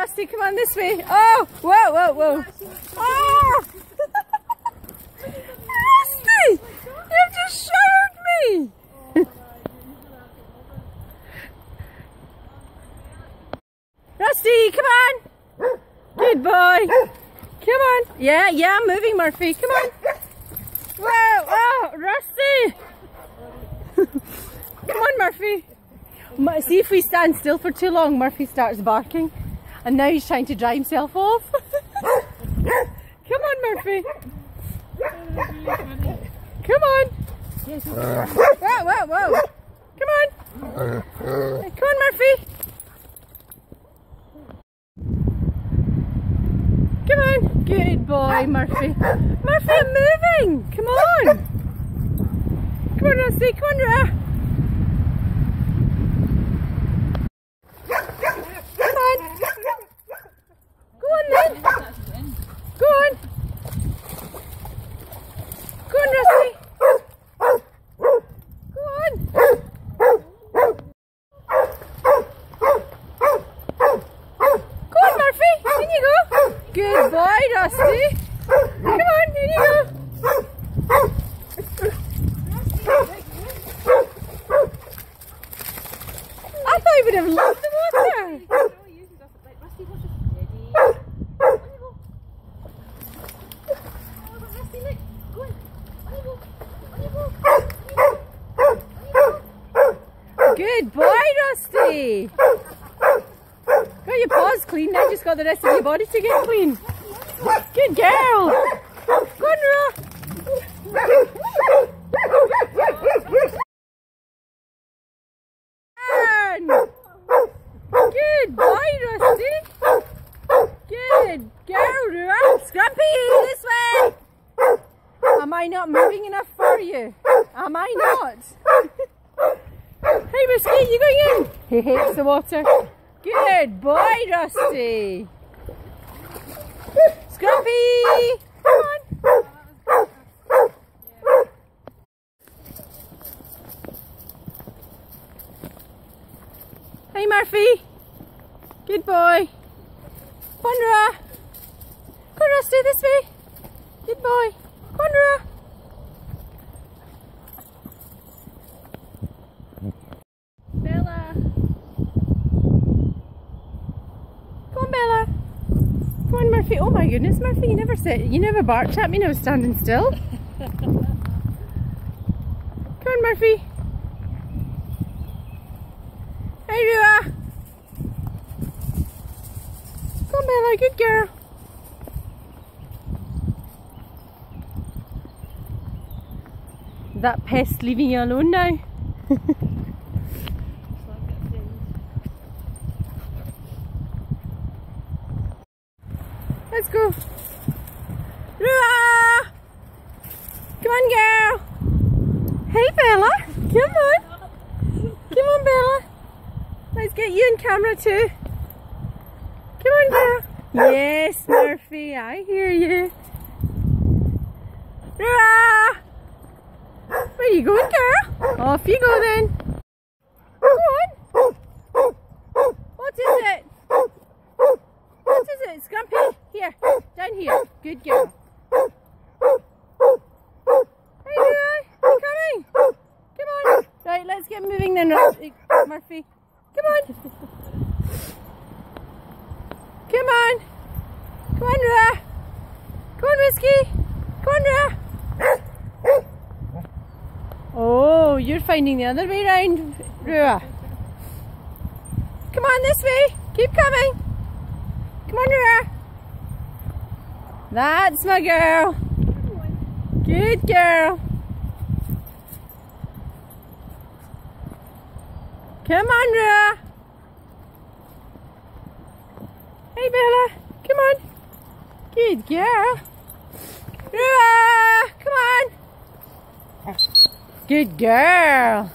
Rusty, come on this way. Oh, whoa, whoa, whoa. Oh! Rusty! You've just showered me! Rusty, come on! Good boy! Come on! Yeah, yeah, I'm moving, Murphy. Come on! Whoa, whoa, Rusty! come on, Murphy. See if we stand still for too long, Murphy starts barking. And now he's trying to dry himself off. Come on, Murphy. Come on. Whoa, whoa, whoa. Come on. Come on, Murphy. Come on. Good boy, Murphy. Murphy, I'm moving. Come on. Come on, Rusty. Come on, Ra. Good boy, Rusty. Go on. Go on, Murphy. In you go. Goodbye, Rusty. Come on, here you go. I thought you would have loved the water. Boy, Rusty your paws clean, now just got the rest of your body to get clean. Good girl. Go on, Good boy, Rusty. Good girl, Rudagh. Scrumpy, this way. Am I not moving enough for you? Am I not? Hey, Whisky, you going in? He hates the water. Good boy, Rusty. Scrumpy! Come on. Hey, Murphy. Good boy. Ra. Come Rusty, this way. Good boy. Come on, Ra. Murphy. Oh my goodness, Murphy, you never said, you never barked at me when I was standing still. Come on, Murphy. Hey, Rudagh. Come on, Bella, good girl. that pest leaving you alone now? Let's go. Come on, girl. Hey, Bella. Come on. Come on, Bella. Let's get you in camera too. Come on, girl. Yes, Murphy. I hear you. Rudagh! Where you going, girl? Off you go then. Here. Good girl. Hey, Leroy. You coming? Come on. Right, let's get moving then, eh, Murphy. Come on. Come on. Come on, Ra. Come on, Whisky. Come on, Ra. Oh, you're finding the other way round, Rudagh. Come on this way. Keep coming. Come on, Rudagh. That's my girl. Good girl. Come on, Rudagh. Hey, Bella. Come on. Good girl. Rudagh, come on. Good girl.